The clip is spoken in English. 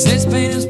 Says pain is